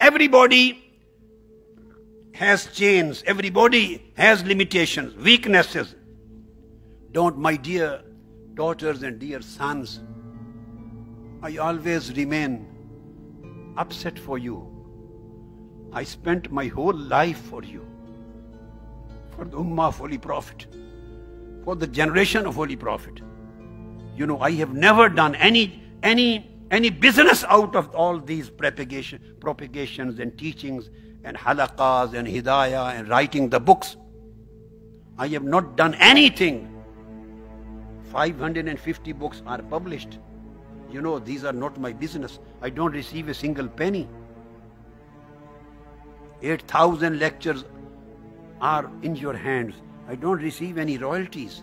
Everybody has chains, everybody has limitations, weaknesses. Don't, my dear daughters and dear sons, I always remain upset for you. I spent my whole life for you, for the Ummah of Holy Prophet, for the generation of Holy Prophet. You know, I have never done any any any business out of all these propagation, propagations and teachings and halaqas and hidayah and writing the books. I have not done anything. 550 books are published. You know, these are not my business. I don't receive a single penny. 8,000 lectures are in your hands. I don't receive any royalties.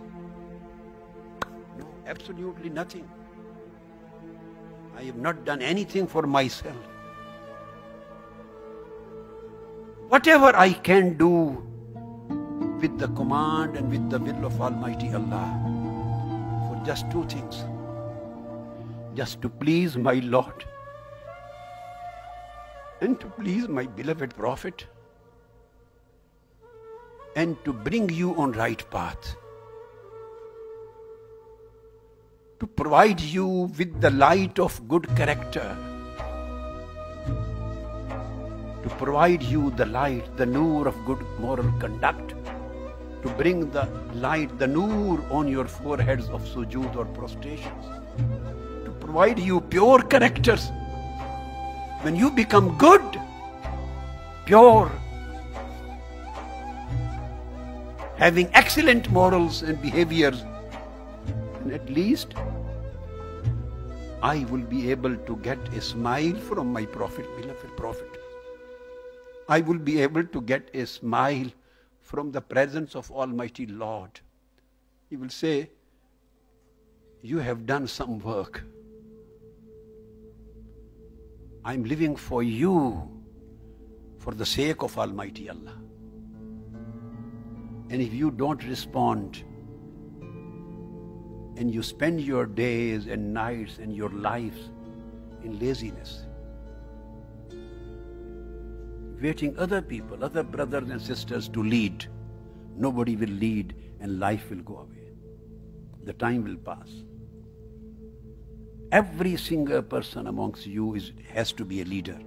No, absolutely nothing. I have not done anything for myself. Whatever I can do with the command and with the will of Almighty Allah for just two things. Just to please my Lord and to please my beloved Prophet and to bring you on right path. To provide you with the light of good character. To provide you the light, the noor of good moral conduct. To bring the light, the noor on your foreheads of sujood or prostrations. To provide you pure characters when you become good, pure, having excellent morals and behaviors, at least I will be able to get a smile from my Prophet, beloved Prophet. I will be able to get a smile from the presence of Almighty Lord. He will say, You have done some work. I'm living for you for the sake of Almighty Allah. And if you don't respond, and you spend your days and nights and your lives in laziness, waiting other people, other brothers and sisters to lead, nobody will lead and life will go away. The time will pass. Every single person amongst you is, has to be a leader.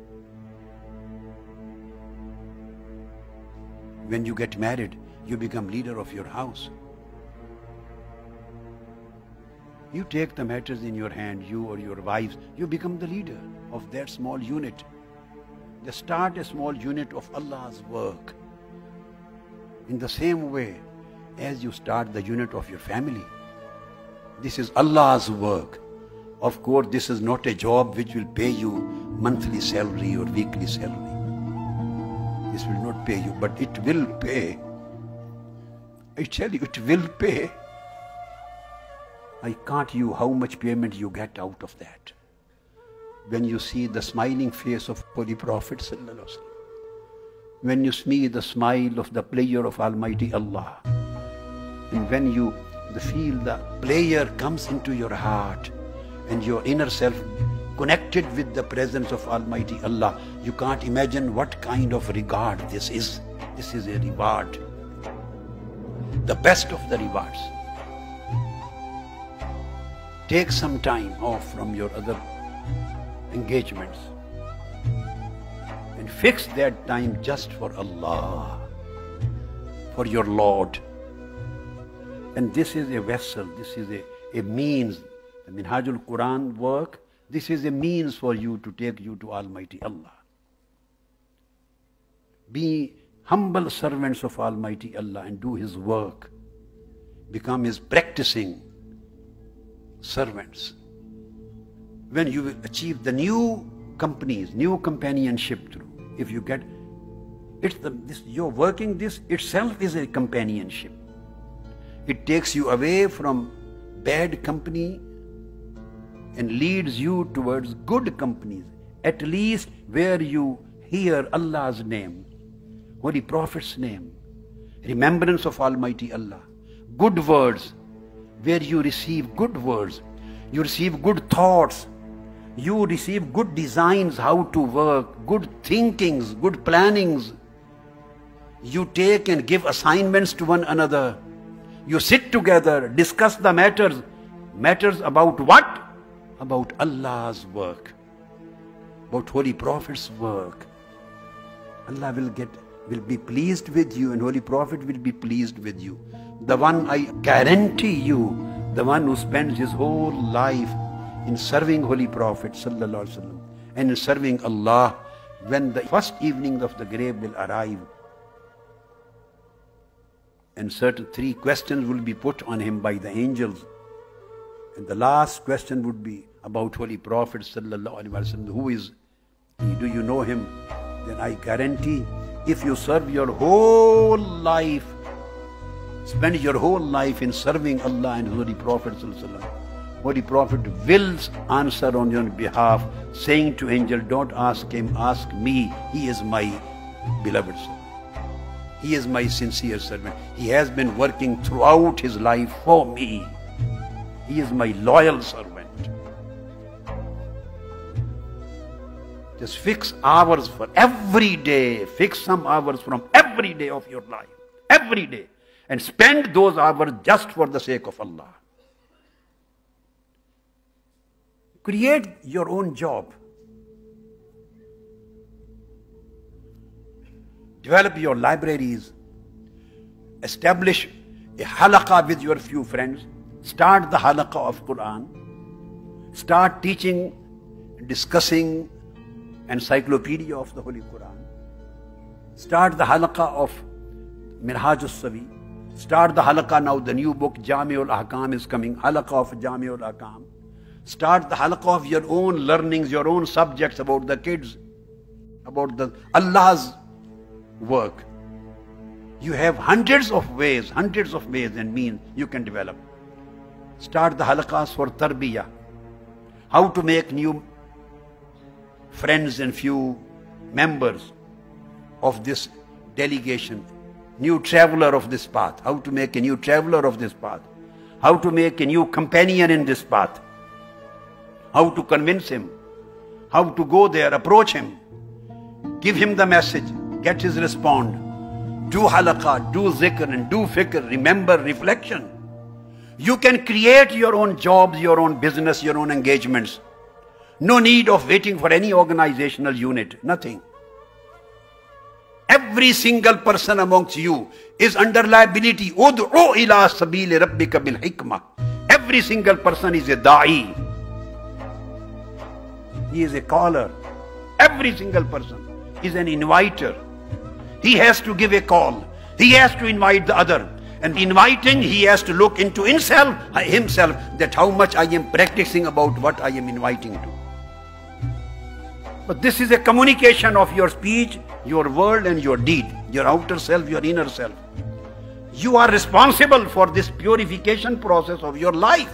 When you get married, you become leader of your house. You take the matters in your hand, you or your wives, you become the leader of that small unit. They start a small unit of Allah's work. In the same way as you start the unit of your family. This is Allah's work. Of course, this is not a job which will pay you monthly salary or weekly salary. This will not pay you, but it will pay. I tell you, it will pay. I can't you how much payment you get out of that. When you see the smiling face of Holy Prophet when you see the smile of the player of Almighty Allah, and when you feel the player comes into your heart, and your inner self connected with the presence of Almighty Allah, you can't imagine what kind of regard this is. This is a reward. The best of the rewards. Take some time off from your other engagements and fix that time just for Allah, for your Lord. And this is a vessel, this is a, a means the Minhajul Quran work, this is a means for you to take you to Almighty Allah. Be humble servants of Almighty Allah and do His work. Become His practicing servants. When you achieve the new companies, new companionship through, if you get it's the this you're working this itself is a companionship. It takes you away from bad company and leads you towards good companies, at least where you hear Allah's name, Holy Prophet's name, remembrance of Almighty Allah, good words, where you receive good words, you receive good thoughts, You receive good designs how to work, good thinkings, good plannings. You take and give assignments to one another. You sit together, discuss the matters. Matters about what? About Allah's work, about Holy Prophet's work. Allah will get will be pleased with you and Holy Prophet will be pleased with you. The one I guarantee you, the one who spends his whole life in serving Holy Prophet وسلم, and in serving Allah, when the first evening of the grave will arrive, and certain three questions will be put on him by the angels. And the last question would be about Holy Prophet وسلم, who is he? Do you know him? Then I guarantee if you serve your whole life, spend your whole life in serving Allah and Holy Prophet Holy Prophet wills answer on your behalf, saying to angel, don't ask him, ask me. He is my beloved son. He is my sincere servant. He has been working throughout his life for me. He is my loyal servant. Just fix hours for every day. Fix some hours from every day of your life. Every day. And spend those hours just for the sake of Allah. Create your own job. Develop your libraries. Establish a halaqah with your few friends. Start the halaqah of Quran. Start teaching, discussing encyclopedia of the Holy Quran. Start the halaqah of Minhaj savi Start the halaqah now, the new book Jami'ul Ahkam is coming. Halaqah of Jami'ul Ahkam. Start the halaqah of your own learnings, your own subjects about the kids, about the Allah's work. You have hundreds of ways, hundreds of ways and means you can develop. Start the halaqahs for tarbiyah. How to make new friends and few members of this delegation, new traveler of this path, how to make a new traveler of this path, how to make a new companion in this path, how to convince him, how to go there, approach him, give him the message, get his response, do halaqah, do zikr and do fikr, remember reflection. You can create your own jobs, your own business, your own engagements. No need of waiting for any organizational unit. Nothing. Every single person amongst you is under liability. Every single person is a da'i. He is a caller. Every single person is an inviter. He has to give a call. He has to invite the other. And inviting, he has to look into himself, himself, that how much I am practicing about what I am inviting to. But this is a communication of your speech, your word and your deed, your outer self, your inner self. You are responsible for this purification process of your life.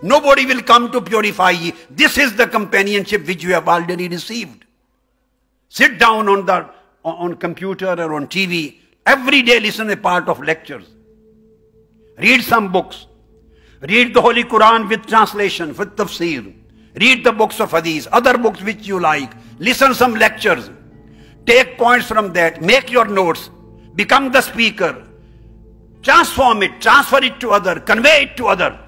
Nobody will come to purify you. This is the companionship which you have already received. Sit down on the on computer or on TV. Every day listen a part of lectures. Read some books. Read the Holy Quran with translation, with tafsir. Read the books of hadith, other books which you like. Listen some lectures. Take points from that. Make your notes. Become the speaker. Transform it. Transfer it to other. Convey it to other.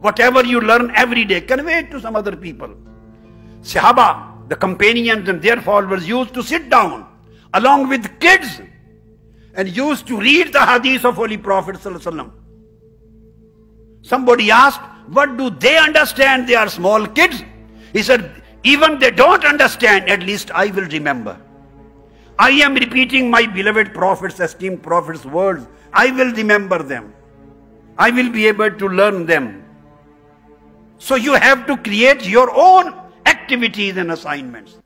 Whatever you learn every day, convey it to some other people. Sahaba, the companions and their followers used to sit down along with kids and used to read the hadith of Holy Prophet Somebody asked, what do they understand? They are small kids. He said, even they don't understand, at least I will remember. I am repeating my beloved prophet's, esteemed prophet's words. I will remember them. I will be able to learn them. So you have to create your own activities and assignments.